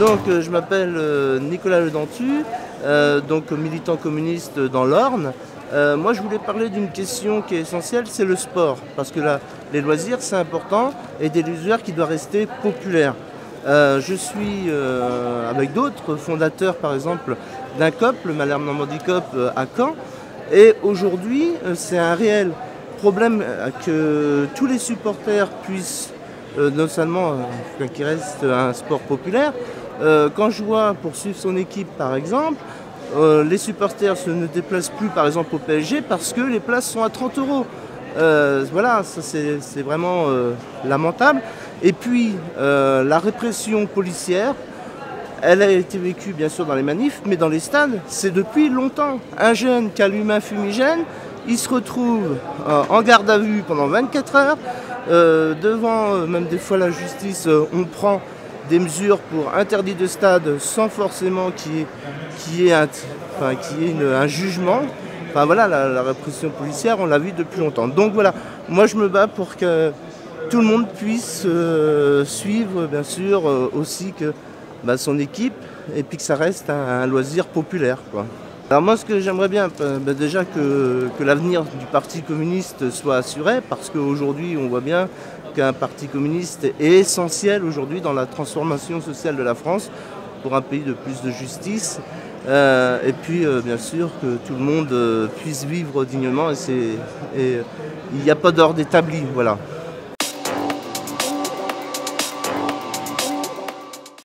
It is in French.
Donc euh, je m'appelle euh, Nicolas Ledentu, euh, donc militant communiste dans l'Orne. moi je voulais parler d'une question qui est essentielle, c'est le sport. Parce que là, les loisirs c'est important et des loisirs qui doivent rester populaires. je suis avec d'autres fondateurs par exemple d'un COP, le Malherbe Normandie COP à Caen. Et aujourd'hui c'est un réel problème que tous les supporters puissent non seulement qu'il reste un sport populaire, euh, quand je vois pour suivre son équipe par exemple, euh, les supporters se ne déplacent plus par exemple au PSG parce que les places sont à 30 euros. Euh, voilà, c'est vraiment lamentable. Et puis la répression policière, elle a été vécue bien sûr dans les manifs, mais dans les stades, c'est depuis longtemps. Un jeune qui a l'humain fumigène, il se retrouve en garde à vue pendant 24 heures. Devant même des fois la justice, on prend des mesures pour interdit de stade sans forcément qu'il y ait, un, un jugement. Enfin voilà, la, répression policière, on l'a vu depuis longtemps. Donc voilà, moi je me bats pour que tout le monde puisse euh, suivre, bien sûr, euh, aussi que bah, son équipe et puis que ça reste un, loisir populaire. Alors moi ce que j'aimerais bien, euh, bah, déjà que, que l'avenir du Parti communiste soit assuré, parce qu'aujourd'hui on voit bien qu'un parti communiste est essentiel aujourd'hui dans la transformation sociale de la France pour un pays de plus de justice. Euh, et puis euh, bien sûr que tout le monde puisse vivre dignement et il n'y a pas d'ordre établi. Voilà.